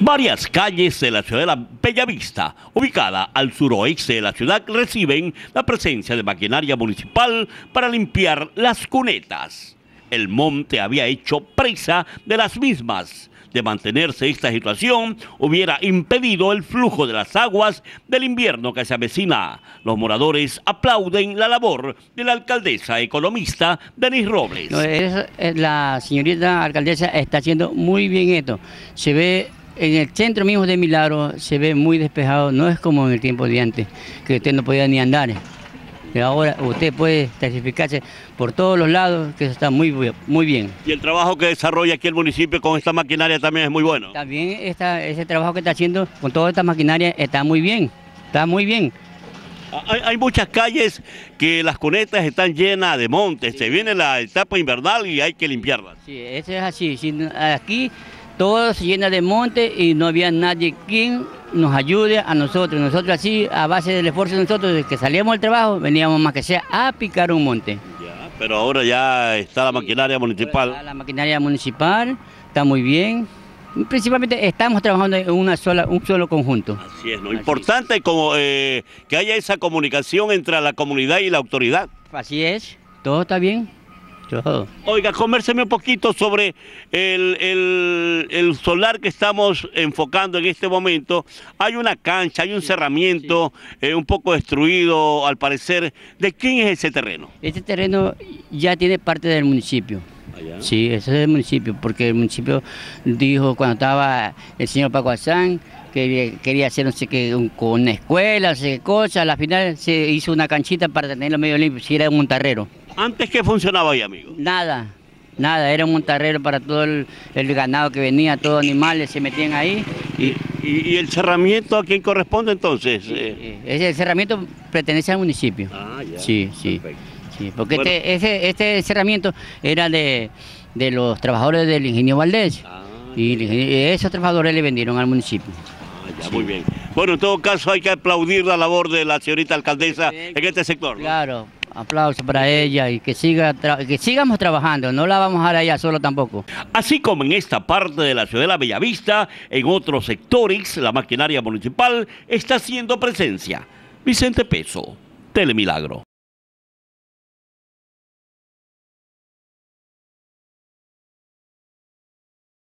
Varias calles de la ciudad de la Bellavista, ubicada al suroeste de la ciudad, reciben la presencia de maquinaria municipal para limpiar las cunetas. El monte había hecho presa de las mismas. De mantenerse esta situación, hubiera impedido el flujo de las aguas del invierno que se avecina. Los moradores aplauden la labor de la alcaldesa economista Denis Robles. la señorita alcaldesa está haciendo muy bien esto. Se ve en el centro mismo de Milagro se ve muy despejado, no es como en el tiempo de antes, que usted no podía ni andar. Y ahora usted puede testificarse por todos los lados que está muy, muy bien. Y el trabajo que desarrolla aquí el municipio con esta maquinaria también es muy bueno. También está, ese trabajo que está haciendo con toda esta maquinaria está muy bien, está muy bien. Hay, muchas calles que las cunetas están llenas de montes, se viene la etapa invernal y hay que limpiarlas. Sí, eso es así. aquí todo se llena de monte y no había nadie quien nos ayude a nosotros. Nosotros así, a base del esfuerzo de nosotros, desde que salíamos del trabajo, veníamos más que sea a picar un monte. pero ahora ya está la maquinaria municipal. la maquinaria municipal, está muy bien. Principalmente estamos trabajando en una sola, un solo conjunto. Así es, lo importante como eh, que haya esa comunicación entre la comunidad y la autoridad. Así es, todo está bien. Oiga, convérseme un poquito sobre el, solar que estamos enfocando en este momento. Hay una cancha, hay un cerramiento eh, un poco destruido al parecer. ¿De quién es ese terreno? Este terreno ya tiene parte del municipio. ¿Ah, sí, ese es el municipio, porque el municipio dijo cuando estaba el señor Paco Azán que quería hacer no sé qué, con una escuela, no sé qué cosa, al final se hizo una canchita para tenerlo medio limpio, si era un montarrero. ¿Antes qué funcionaba ahí, amigo? Nada, nada, era un montarrero para todo el, ganado que venía, todos los animales se metían ahí. ¿Y, y, el cerramiento a quién corresponde entonces? Eh, ese cerramiento pertenece al municipio. Ah, ya. Sí, sí. sí porque este, ese, este cerramiento era de, los trabajadores del ingenio Valdés. Ah, y esos trabajadores le vendieron al municipio. Ah, ya, muy bien. Bueno, en todo caso hay que aplaudir la labor de la señorita alcaldesa en este sector. Claro, Aplauso para ella y que, siga que sigamos trabajando, no la vamos a dejar allá solo tampoco. Así como en esta parte de la ciudad de la Bellavista, en otros sectores, la maquinaria municipal está haciendo presencia. Vicente Peso, Telemilagro.